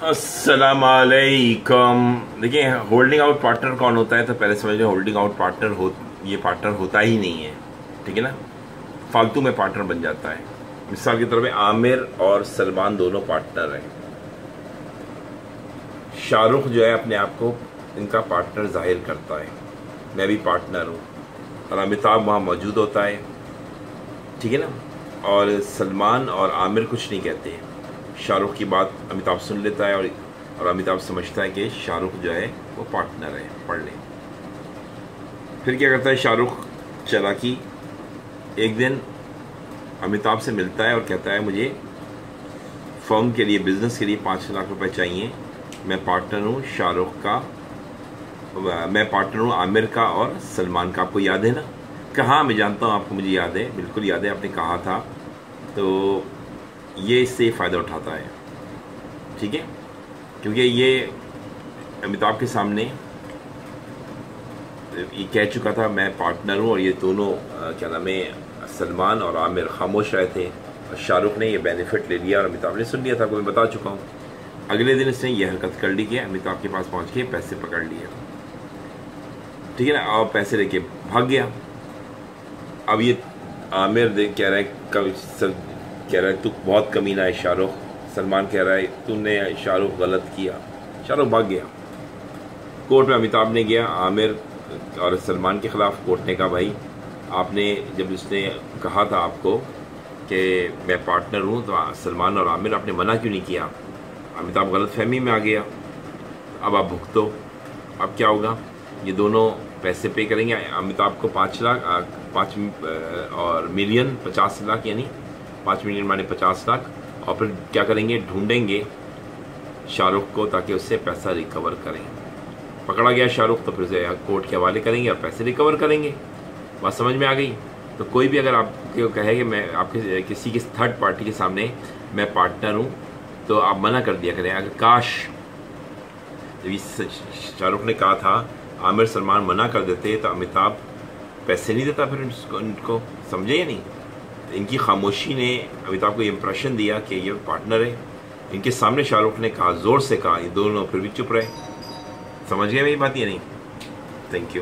السلام علیکم۔ دیکھیں ہولڈنگ آؤٹ پارٹنر کون ہوتا ہے تو پہلے سمجھ لیں ہولڈنگ آؤٹ پارٹنر ہو یہ پارٹنر ہوتا ہی نہیں ہے۔ ٹھیک ہے نا؟ فالتو میں پارٹنر بن جاتا ہے۔ مثال کی طور پہ عامر اور سلمان دونوں پارٹنر ہیں۔ شاہ رخ جو ہے اپنے آپ کو ان کا پارٹنر ظاہر کرتا ہے۔ میں بھی پارٹنر ہوں۔ اور امیتابھ وہاں موجود ہوتا ہے۔ ٹھیک ہے نا؟ اور سلمان اور عامر کچھ نہیں کہتے۔ ہیں شاہ رخ کی بات امیتابھ سن لیتا ہے اور اور امیتابھ سمجھتا ہے کہ شاہ رخ جو ہے وہ پارٹنر ہے، پڑھ لیں۔ پھر کیا کرتا ہے؟ شاہ رخ چلا کی ایک دن امیتابھ سے ملتا ہے اور کہتا ہے، مجھے فرم کے لیے، بزنس کے لیے پانچ لاکھ روپے چاہیے۔ میں پارٹنر ہوں، شاہ رخ کا، میں پارٹنر ہوں، عامر کا اور سلمان کا۔ آپ کو یاد ہے نا؟ کہاں میں جانتا ہوں، آپ کو مجھے یاد ہے، بالکل یاد ہے، آپ نے کہا تھا۔ تو یہ اس سے فائدہ اٹھاتا ہے۔ ٹھیک ہے؟ کیونکہ یہ امیتابھ کے سامنے یہ کہہ چکا تھا، میں پارٹنر ہوں اور یہ دونوں کیا نام ہے، سلمان اور عامر خاموش رہے تھے۔ اور شاہ رخ نے یہ بینیفٹ لے لیا اور امیتاب نے سن لیا تھا کو میں بتا چکا ہوں۔ اگلے دن اس نے یہ حرکت کر لی کہ امیتابھ کے پاس پہنچ کے پیسے پکڑ لیے۔ ٹھیک ہے نا؟ اور پیسے لے کے بھاگ گیا۔ اب یہ عامر کہہ رہے ہے کہہ رہا ہے، تو بہت کمینہ ہے شاہ رخ. سلمان کہہ رہا ہے تم نے شاہ رخ غلط کیا. شاہ رخ بھاگ گیا۔ کورٹ میں امیتابھ نے گیا، عامر اور سلمان کے خلاف کورٹ نے کہا، بھائی، آپ نے جب اس نے کہا تھا آپ کو کہ میں پارٹنر ہوں، تو سلمان اور عامر آپ نے منع کیوں نہیں کیا؟ امیتابھ غلط فہمی میں آ گیا۔ اب آپ بھگتو، اب کیا ہوگا؟ یہ دونوں پیسے پے کریں گے۔ امیتابھ کو پانچ لاکھ، پانچ، اور ملین، پچاس لاکھ یعنی پانچ ملین مانے پچاس لاکھ۔ اور پھر کیا کریں گے؟ ڈھونڈیں گے شاہ رخ کو تاکہ اس سے پیسہ ریکور کریں۔ پکڑا گیا شاہ رخ تو پھر اسے کورٹ کے حوالے کریں گے اور پیسے ریکور کریں گے۔ بات سمجھ میں آ گئی؟ تو کوئی بھی اگر آپ کو کہے کہ میں آپ کے کسی کے تھرڈ پارٹی کے سامنے میں پارٹنر ہوں، تو آپ منع کر دیا کریں۔ اگر کاش شاہ رخ نے کہا تھا، عامر سلمان منع کر دیتے تو امیتابھ پیسے نہیں دیتا پھر ان کو، سمجھے یا نہیں؟ ان کی خاموشی نے امیتابھ کو یہ امپریشن دیا کہ یہ پارٹنر ہے۔ ان کے سامنے شاہ رخ نے کہا، زور سے کہا، یہ دونوں پھر بھی چپ رہے۔ سمجھ گئے میری بات یہ نہیں؟ Thank you